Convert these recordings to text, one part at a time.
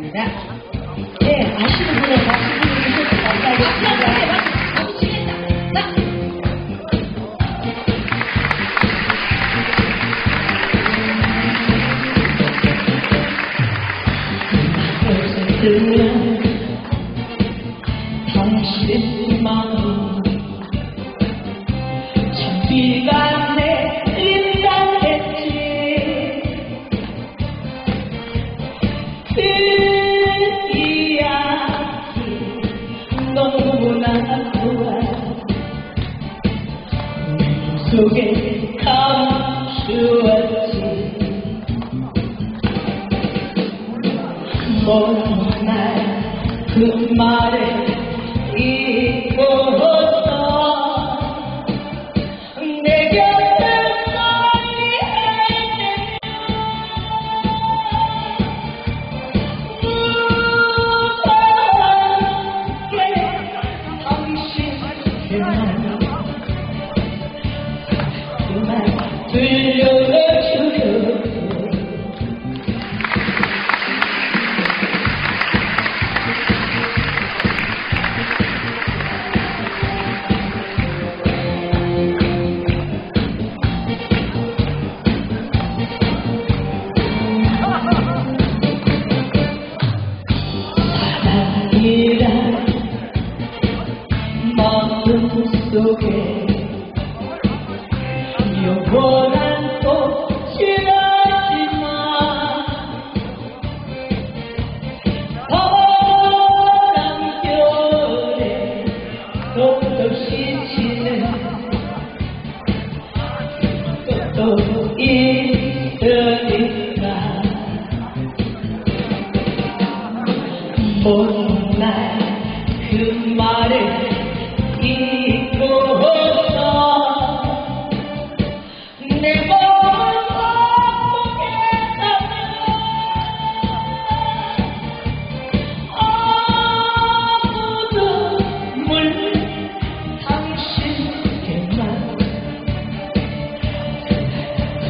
ですね。で、足のこのバックに見せてくださいです。走ってしまう 속에 감추었지. 먼날그 말을 속에 영원한 꽃이라지만 바람결에 끝없이 지는 끝도 있으니까. 못날 그 말을 잊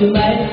tonight.